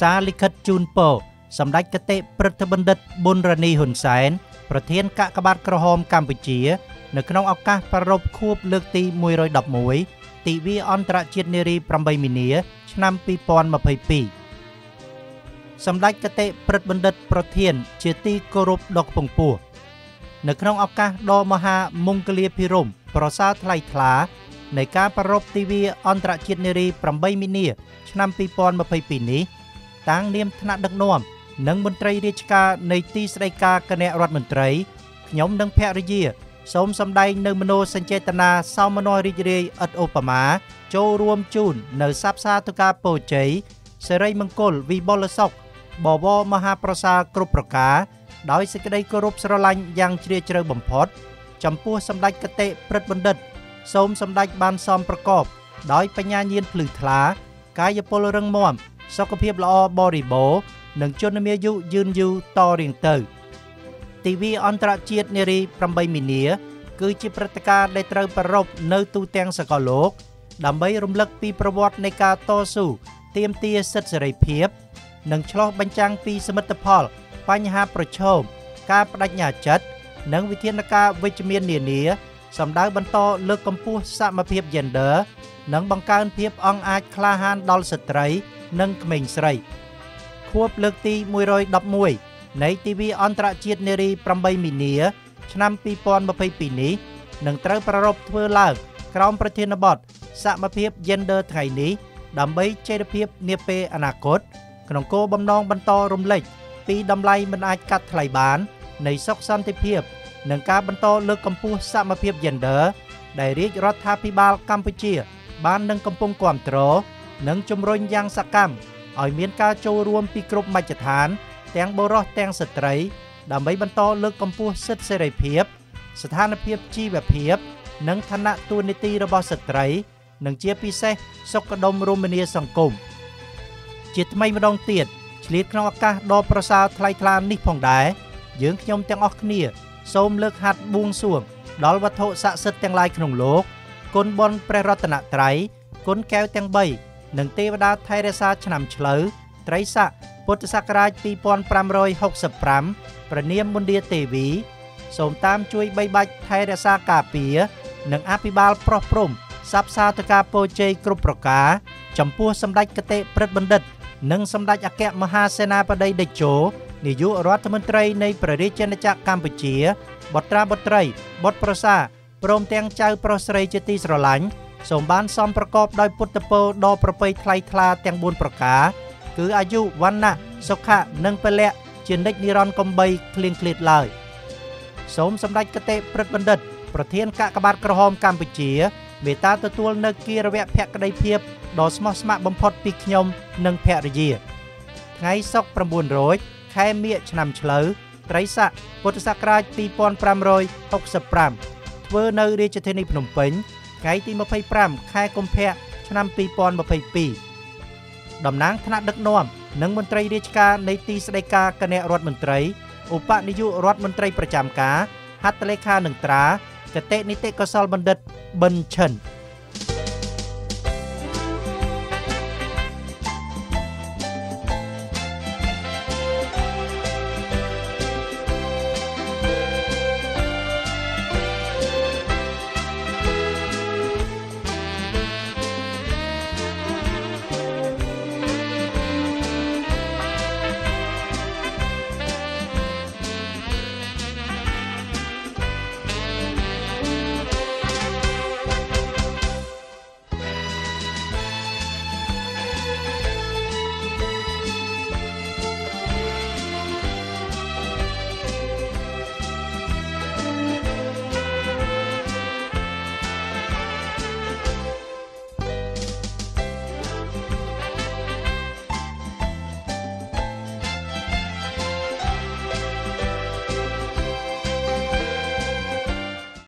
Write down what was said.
សារលិខិតជូនពរសម្ដេចគតិព្រឹទ្ធបណ្ឌិតប៊ុនរ៉ានីហ៊ុនសែនប្រធានកាកបាទក្រហមកម្ពុជា នៅក្នុងឱកាសប្រារព្ធខួបលើកទី111ទិវាអន្តរជាតិនារី8មីនា ឆ្នាំ2022សម្ដេចគតិព្រឹទ្ធបណ្ឌិតប្រធាន ជាទីគោរពដ៏ខ្ពង់ខ្ពស់នៅក្នុងឱកាសដ៏មហាមង្គលាភិរមប្រសើរថ្លៃថ្លានៃការប្រារព្ធទិវាអន្តរជាតិនារី8មីនា ឆ្នាំ2022នេះ តាំងនាមថ្នាក់ដឹកនាំនិងមន្ត្រីរាជការនៃទីស្តីការគណៈរដ្ឋមន្ត្រីខ្ញុំនិងភរិយាសូមសម្ដែងនៅមនោសញ្ចេតនាសោមនស្សរីករាយឥតឧបមា ចូលរួមជូននៅសັບសាទុការពោជ័យសិរីមង្គលវិបុលសុខបវរមហាប្រសាគ្រប់ប្រការដោយសេចក្តីគោរពស្រឡាញ់យ៉ាងជ្រាលជ្រៅបំផុត ចំពោះសម្ដេចគតិព្រឹទ្ធបណ្ឌិត សូមសម្ដេចបានសមប្រកប ដោយបញ្ញាញាណភ្លឺថ្លា កាយពលរឹងមាំ សុខភាពល្អបរិបូរណ៍និងជនមាយុយឺនយូរតរៀងទៅទិវាអន្តរជាតិនារី8មីនា គឺជាព្រឹត្តិការណ៍ដែលត្រូវប្រារព្ធនៅទូទាំងសកលលោក ដើម្បីរំលឹកពីប្រវត្តិនៃការតស៊ូទាមទារសិទ្ធិសេរីភាព និងឆ្លោះបញ្ចាំងពីសមិទ្ធផល បញ្ហាប្រឈមការបដិញ្ញាចិត្តនិងវិធានការវិជ្ជមាននានាសម្ដៅបន្តលើកកម្ពស់សមភាព Gender និងបង្កើនភាពអង់អាចក្លាហានដល់ស្ត្រី និងក្មេងស្រីខួបលើកទី111នៃទិវាអន្តរជាតិនារី8មីនា ឆ្នាំ2022នេះនឹងត្រូវប្រារព្ធធ្វើឡើងក្រោមប្រធានបទសមភាព Gender ថ្ងៃនេះដើម្បីចីរភាពនាពេលអនាគត ក្នុងគោលបំណងបន្តរំលេចពីតម្លៃមិនអាចកាត់ថ្លៃបាន នៃសុខសន្តិភាពនិងការបន្តលើកកម្ពស់សមភាព Gender ដែលរាជរដ្ឋាភិបាលកម្ពុជា បាននឹងកំពុងគ្រប់គ្រងនិងជំរុញយ៉ាងសកម្មឲ្យមានការចូលរួមពីគ្រប់មជ្ឈដ្ឋាន ទាំងបុរសទាំងស្ត្រី ដើម្បីបន្តលើកកម្ពស់សិទ្ធិសេរីភាព ស្ថានភាពជីវភាព និងឋានៈទួនាទីរបស់ស្ត្រី និងជាពិសេសសុខដុមរមនាសង្គមជាថ្មីម្ដងទៀតឆ្លៀតក្នុងឱកាសដ៏ប្រសើរថ្លៃថ្លានេះផងដែរយើងខ្ញុំទាំងអស់គ្នា សូមលើកហាត់បួងសួងដល់វត្ថុស័ក្តិសិទ្ធិទាំងឡាយក្នុងលោក គុណបុណ្យព្រះរតនត្រ័យគុណកែវទាំង3និងទេវតាថែរក្សាឆ្នាំឆ្លូវត្រីស័កពុទ្ធសករាជ2565ព្រះនាមមុន្ទាទេវី សូមតាមជួយបីបាច់ថែរក្សាការពារនិងអភិបាលប្រោះព្រំសັບសាធការពោជ័យគ្រប់ប្រការចំពោះសម្ដេចកតេព្រឹទ្ធបណ្ឌិត និងសម្ដេចអគ្គមហាសេនាបតីតេជោនាយករដ្ឋមន្ត្រីនៃព្រះរាជាណាចក្រកម្ពុជាបុត្រាបុត្រីបុត្រប្រសា ព្រមទាំងចៅប្រុសស្រីជាទីស្រឡាញ់សូមបានសំប្រកបដោយពុទ្ធពរដ៏ប្រពៃថ្លៃថ្លាទាំង4ប្រការ គឺអាយុវណ្ណៈសុខៈនិងពលៈជានិច្ចនិរន្តរ៍កំបីគ្លៀងគ្លាតឡើយសូមសម្ដេចកតេព្រឹទ្ធបណ្ឌិត ប្រធានកាកបាទក្រហមកម្ពុជាមេត្តាទទួលនៅគិរវៈភក្តីភាពដ៏ស្មោះស្ម័គ្របំផុតពីខ្ញុំនិងភរិយា ថ្ងៃសុក្រ900ខែមិញឆ្នាំឆ្លូវត្រីស័កពុទ្ធសករាជ2565 ធ្វើនៅរាជធានីភ្នំពេញថ្ងៃទី25ខែកុម្ភៈឆ្នាំ2022តំណាងថ្នាក់ដឹកនាំនិងមន្ត្រីរាជការនៃទីស្តីការគណៈរដ្ឋមន្ត្រីឧបនាយករដ្ឋមន្ត្រីប្រចាំការហត្ថលេខានឹងត្រាគតិនីតិកុសលបណ្ឌិតប៊ិនឈិន